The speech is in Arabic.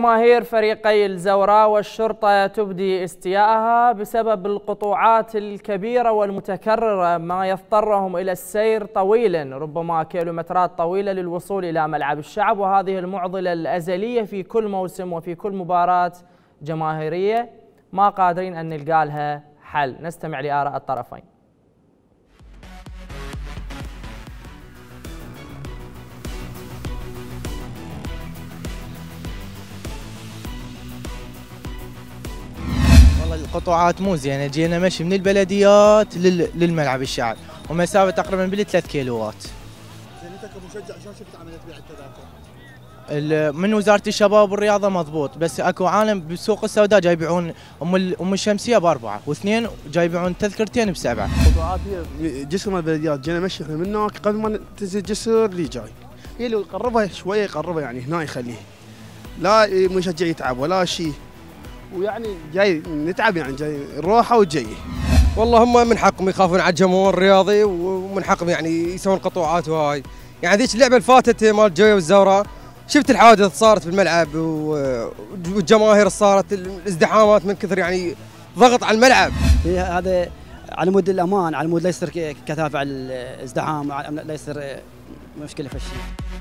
جماهير فريقي الزوراء والشرطة تبدي استياءها بسبب القطوعات الكبيرة والمتكررة. ما يضطرهم إلى السير طويلا ربما كيلومترات طويلة للوصول إلى ملعب الشعب. وهذه المعضلة الأزلية في كل موسم وفي كل مباراة جماهيرية. ما قادرين أن نلقى لها حل. نستمع لآراء الطرفين. القطوعات مو زينه جينا مشي من البلديات لل... للملعب الشعب ومسافه تقريبا بال 3 كيلوات. زين أنت كمشجع شلون شفت عملية بيع التذاكر؟ ال- من وزارة الشباب والرياضة مضبوط بس أكو عالم بالسوق السوداء جاي يبيعون أم ال- أم الشمسية بأربعة واثنين جاي يبيعون تذكرتين بسبعة. قطوعات هي جسر البلديات جينا مشي إحنا من هناك قبل ما تنزل الجسر اللي جاي. هي اللي يقربها شوية يقربها يعني هنا يخليه. لا مشجع يتعب ولا شيء. ويعني جاي نتعب يعني جاي روحه وجاي. والله هم من حقهم يخافون على الجمهور الرياضي ومن حقهم يعني يسوون قطوعات وهاي يعني ذيك اللعبة اللي فاتت مال الجوية والزوراء شفت الحوادث صارت في الملعب والجماهير صارت الازدحامات من كثر يعني ضغط على الملعب. هذا على مود الأمان على مود لا يصير كثافة على الازدحام لا يصير مشكلة في الشيء.